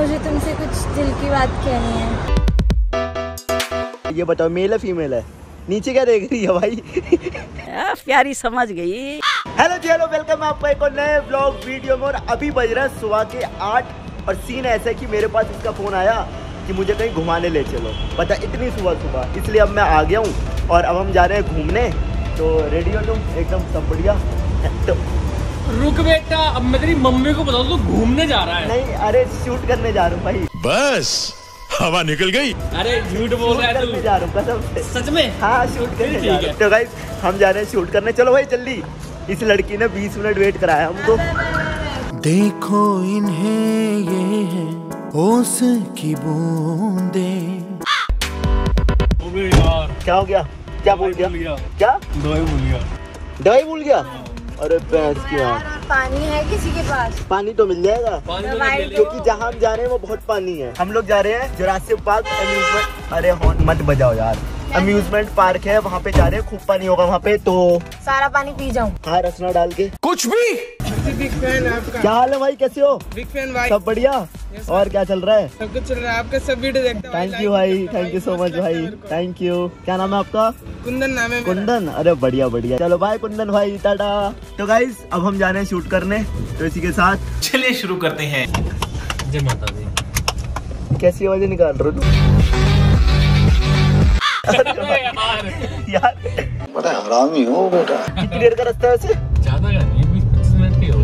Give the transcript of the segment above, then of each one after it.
मुझे तुमसे कुछ दिल की बात कहनी है। ये बताओ मेल है फीमेल है? नीचे क्या देख रही है भाई? आ, प्यारी समझ गई। हेलो जी हेलो वेलकम आपका एक और नए ब्लॉग वीडियो में। और अभी बज रहा है सुबह के आठ और सीन ऐसा है कि मेरे पास इसका फ़ोन आया कि मुझे कहीं घुमाने ले चलो। पता इतनी सुबह सुबह। इसलिए अब मैं आ गया हूँ और अब हम जा रहे हैं घूमने। तो रेडी हो तुम? एकदम सब बढ़िया। तो रुक बेटा अब मैं तेरी मम्मी को बता दूँ तू घूमने जा रहा है। नहीं अरे शूट करने जा रहा हूँ भाई। बस हवा निकल गई। अरे झूठ बोल रहा है तू। जा रहा हूँ कसम सच में? हाँ शूट करने जा है। रहे तो गाइस हम जा रहे हैं शूट करने। चलो भाई जल्दी। इस लड़की ने 20 मिनट वेट कराया हमको। देखो इन्हें ये है ओस की बूंदे क्या हो गया? क्या बोल गया। क्या? दवाई भूल गया। दवाई भूल गया? अरे भैंस की यार पानी है किसी के पास? पानी तो मिल जाएगा। तो ले क्योंकि जहाँ हम जा रहे हैं वो बहुत पानी है। हम लोग जा रहे हैं जुरासिक पार्क अम्यूजमेंट अरे हॉन मत बजाओ यार। अम्यूजमेंट पार्क है वहाँ पे जा रहे हैं खूब पानी होगा वहाँ पे तो सारा पानी पी जाऊँ। हाँ रसना डाल के। कुछ भी। बिग फ़ैन आपका। क्या हाल है भाई कैसे हो? बिग फ़ैन भाई। सब बढ़िया? और क्या चल रहा है? सब कुछ चल रहा है। आपका सब वीडियो देखता हूँ थैंक यू भाई थैंक यू सो मच भाई थैंक यू क्या नाम है आपका? कुंदन नाम है कुंदन? अरे बढ़िया बढ़िया। चलो भाई कुंदन भाई टाटा। तो गाइज़ अब हम जा रहे हैं शूट करने तो इसी के साथ चलिए शुरू करते हैं। जय माता दी कैसी आवाज़ें निकाल रहे हो यार। यार। बड़ा हरामी हो बेटा। कितनी देर का रास्ता है वैसे।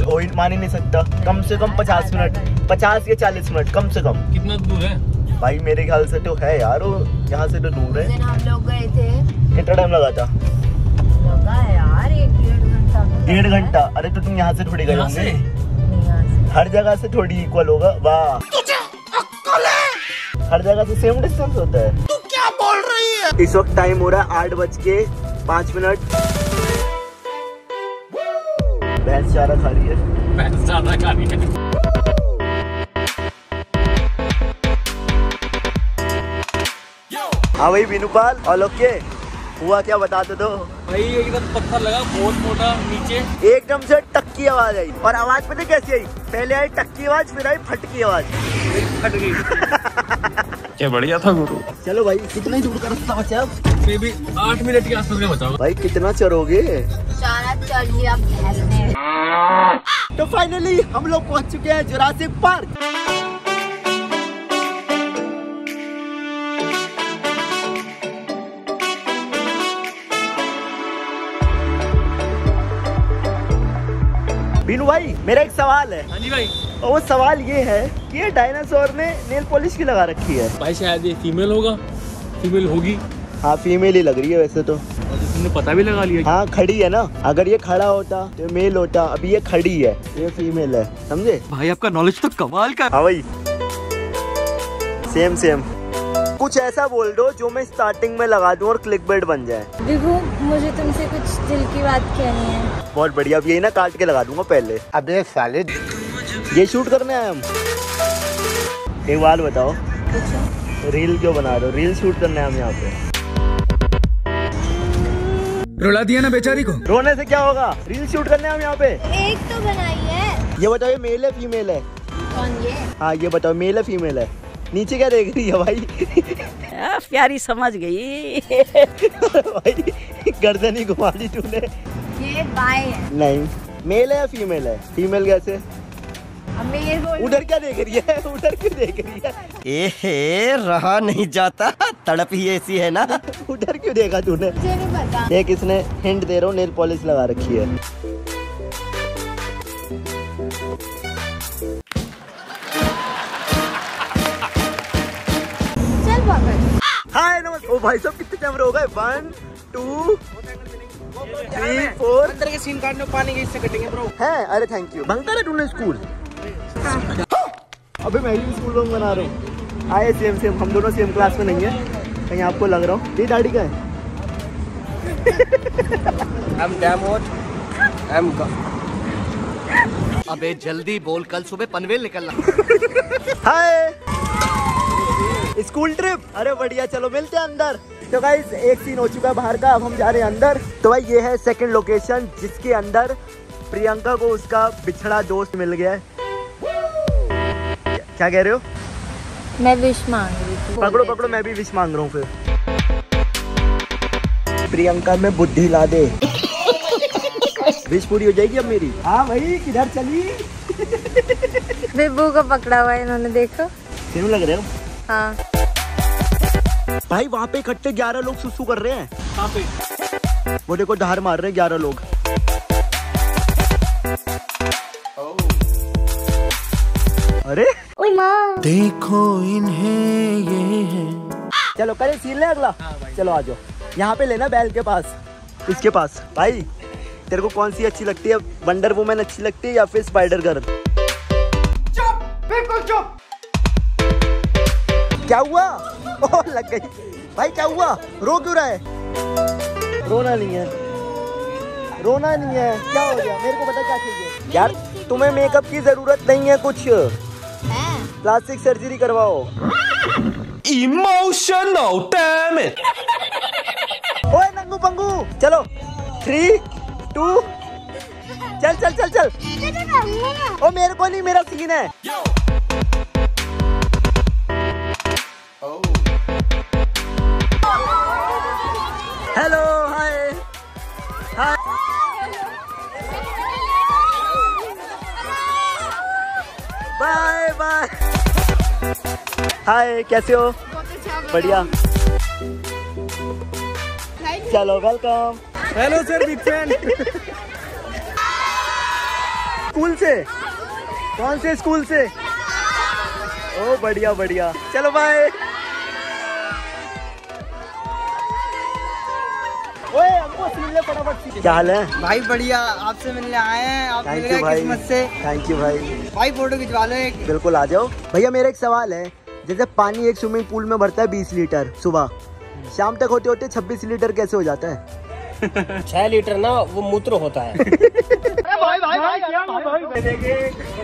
हो मान ही नहीं सकता। कम से कम पचास मिनट। पचास या चालीस मिनट कम से कम। कितना दूर है? भाई मेरे ख्याल से तो है यार वो यहाँ से तो दूर है। हम लोग गए थे। कितना टाइम लगा था? लगा यार डेढ़ घंटा अरे तो तुम यहाँ से थोड़ी गए होंगे नहीं यहाँ से? हर जगह से थोड़ी इक्वल होगा। वाह। हर जगह से सेम डिस्टेंस होता है। तू क्या बोल रही है? इस वक्त टाइम हो रहा है आठ बज के पाँच मिनट। भैंस चारा खा रही है। पैसे ज़्यादा खा रही है। हाँ भाई बिनुपाल और ओके हुआ क्या बता तो दो? भाई एकदम पत्थर लगा बहुत मोटा नीचे। एकदम से टक की आवाज़ आई। और आवाज़ पता कैसी आई? पहले आई टक की आवाज़ फिर आई फट की आवाज़। फट गई। क्या बढ़िया था गुरु। चलो भाई कितना ही दूर का रास्ता बचा अब? मे भी आठ मिनट के आसपास का बचाओ भाई कितना चरोगे तो फाइनली हम लोग पहुँच चुके हैं जुरासिक पार्क बीनू भाई मेरा एक सवाल है। हाँ जी भाई। और वो सवाल ये है कि ये डायनासोर ने नेल पॉलिश की लगा रखी है? भाई शायद ये फीमेल होगा। फीमेल होगी। हाँ फीमेल ही लग रही है वैसे तो। तुमने पता भी लगा लिया। हाँ खड़ी है ना। अगर ये खड़ा होता तो मेल होता अभी ये खड़ी है। ये फीमेल है समझे? भाई आपका नॉलेज तो कमाल का हाँ। भाई। सेम सेम कुछ ऐसा बोल दो जो मैं स्टार्टिंग में लगा दूँ और क्लिक बेट बन जाए। विभू मुझे तुमसे कुछ दिल की बात कहनी है। बहुत बढ़िया अब यही ना काट के लगा दूँगा पहले। अबे साले। ये शूट करने आए हम। एक बार बताओ। रील क्यों बना रहे हो? रील शूट करने आए हम यहाँ पे। रुला दिया ना बेचारी को। रोने से क्या होगा? रील शूट करने हम यहाँ पे। एक तो बनाई है। ये बताओ ये मेल है फीमेल है? कौन ये? हाँ ये बताओ मेल है फीमेल है? नीचे क्या देख रही है भाई? आ, प्यारी समझ गई। भाई गर्दन ही घुमा दी तूने। ये बाय है। नहीं मेल है या फीमेल है? फीमेल कैसे? उधर क्या देख रही है? उधर क्यों देख रही है? एहे रहा नहीं जाता। तड़प ही ऐसी है ना। उधर क्यों देखा तूने? मुझे नहीं पता। ये किसने हिंट दे रहा हूँ नेल पॉलिश लगा रखी है। ओ भाई साहब कितने कैमरे हो गए? वन टू थ्री फोर अंदर के सीन काटने पानी के इससे कटेंगे ब्रो है अरे थैंक यू बंद करा तूने स्कूल अबे मैं ही स्कूल बंक बना रहा हूँ. आए सेम सेम हम दोनों सेम क्लास में नहीं है. कहीं आपको लग रहा हूँ. ये दाढ़ी का है. हम डैम हम अबे जल्दी बोल कल सुबह पनवेल निकलना। High school trip. अरे बढ़िया चलो मिलते हैं अंदर। तो गाइस एक सीन हो चुका है बाहर का अब हम जा रहे हैं अंदर। तो भाई ये है सेकंड लोकेशन जिसके अंदर प्रियंका को उसका बिछड़ा दोस्त मिल गया है। क्या- क्या कह रहे हो? मैं विश मांग रही थी। पकड़ो पकड़ो मैं भी विश मांग रहा हूँ फिर। प्रियंका में बुद्धि ला दे। विश पूरी हो जाएगी अब मेरी। हाँ भाई किधर चली? बेबू को पकड़ा हुआ है इन्होंने देखो। क्यों लग रहे हो हाँ। भाई वहाँ पे इकट्ठे ग्यारह लोग सुसु कर रहे हैं। कहाँ पे। वो देखो धार मार रहे हैं ग्यारह लोग। अरे। देखो इन्हें ये है। चलो करे सीन ले अगला। चलो आ जाओ। यहाँ पे लेना बैल के पास। इसके पास। भाई तेरे को कौन सी अच्छी लगती है? वंडर वुमन अच्छी लगती है या फिर स्पाइडर गर्ल? बिल्कुल चुप! क्या हुआ? ओ लग गई। भाई क्या हुआ? रो क्यों रहा है? रोना नहीं है। रोना नहीं है। क्या हो गया? मेरे को पता क्या चाहिए? यार तुम्हें मेकअप की ज़रूरत नहीं है कुछ। प्लास्टिक सर्जरी करवाओ। इमोशनल डैम ओए नंगू पंगू। चलो। थ्री टू चल चल चल चल। ओ मेरे को नहीं मेरा सीन है। Hello hi hi bye bye hi कैसे हो? बढ़िया। चलो welcome hello sir big fan school से? कौन से स्कूल से? ओ बढ़िया बढ़िया। चलो बाय क्या हाल है? भाई बढ़िया आपसे मिलने आए हैं आप मिल थैंक गए यू भाई। किस्मत से। थैंक यू भाई। भाई फ़ोटो खिंचवा लो एक। बिल्कुल आ जाओ। भैया मेरा एक सवाल है। जैसे पानी एक स्विमिंग पूल में भरता है बीस लीटर सुबह। शाम तक होते होते छब्बीस लीटर कैसे हो जाता है? छह लीटर ना वो मूत्र होता है।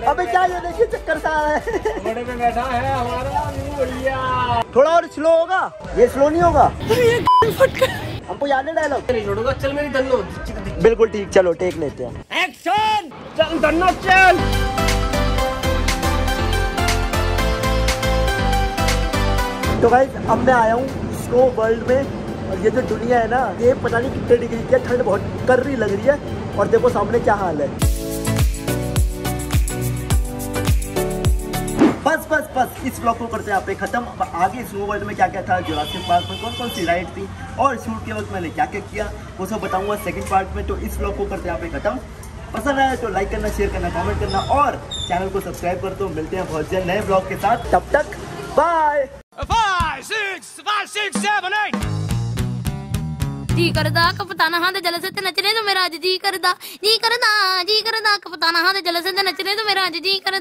अबे क्या ये देखिए चक्कर सा आ रहा है। बड़े में बैठा है हमारा बढ़िया थोड़ा और स्लो होगा? ये स्लो नहीं होगा? हमको याद है डायलॉग। नहीं छोड़ूँगा चल मेरी धन्नो बिल्कुल ठीक चलो टेक लेते हैं। एक्शन चल धन्नो चल! तो भाई अब मैं आया हूँ स्नो वर्ल्ड में। और ये जो दुनिया है ना ये पता नहीं कितने डिग्री की है ठंड बहुत कर रही लग रही है। और देखो सामने क्या हाल है। इस ब्लॉग को करते हैं पे खत्म। आगे स्नो वर्ल्ड में क्या क्या था? जोरासिक पार्क में कौन कौन सी राइड थी? और शूट के वक्त मैंने क्या क्या किया वो सब बताऊँगा सेकंड पार्ट में। तो इस ब्लॉग को करते हैं पे खत्म। पसंद आया तो लाइक करना शेयर करना कमेंट करना और चैनल को सब्सक्राइब कर दो। मिलते हैं बहुत जल्द नए ब्लॉग के साथ। तब तक बाय जी करदा कपताना हाँ जलसे ते नचने तो मेरा आज। जी करदा जी करदा जी करदा कपताना हाँ जलसे ते नचने तो मेरा आज। जी करदा।